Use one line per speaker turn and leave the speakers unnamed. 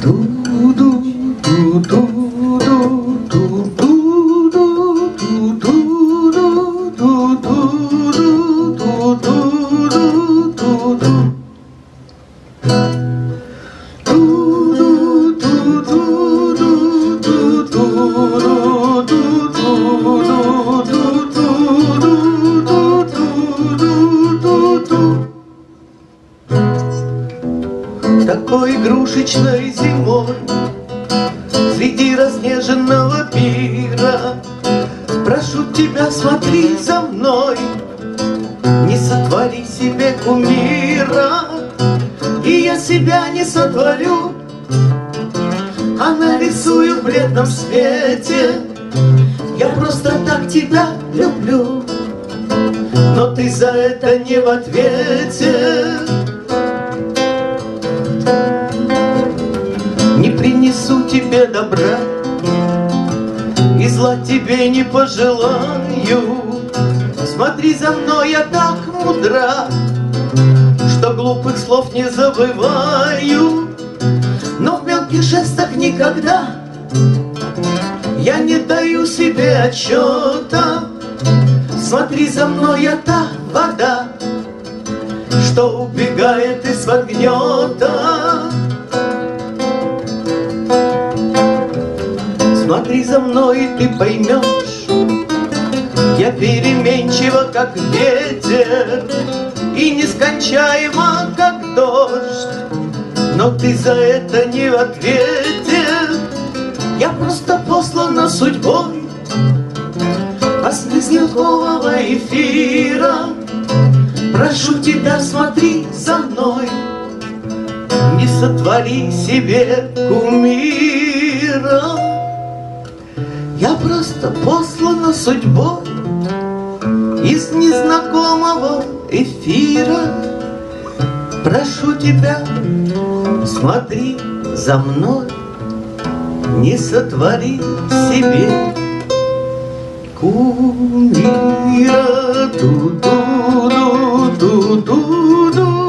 do do do do Такой игрушечной зимой Среди разнеженного пира Прошу тебя, смотри за мной Не сотвори себе кумира. И я себя не сотворю А нарисую в бледном свете. Я просто так тебя люблю Но ты за это не в ответе тебе добра И зла тебе не пожелаю. Смотри за мной, я так мудра Что глупых слов не забываю. Но в мелких жестах никогда Я не даю себе отчета. Смотри за мной, я та вода Что убегает из-под гнета Смотри за мной, ты поймешь, Я переменчива, как ветер, И нескончаема, как дождь. Но ты за это не в ответе, Я просто послана судьбой, А с незнакомого эфира Прошу тебя, смотри за мной, Не сотвори себе кумира. Я просто послана судьбой Из незнакомого эфира. Прошу тебя, смотри за мной Не сотвори себе кумира. Ту-ду-ду, ту-ду-ду,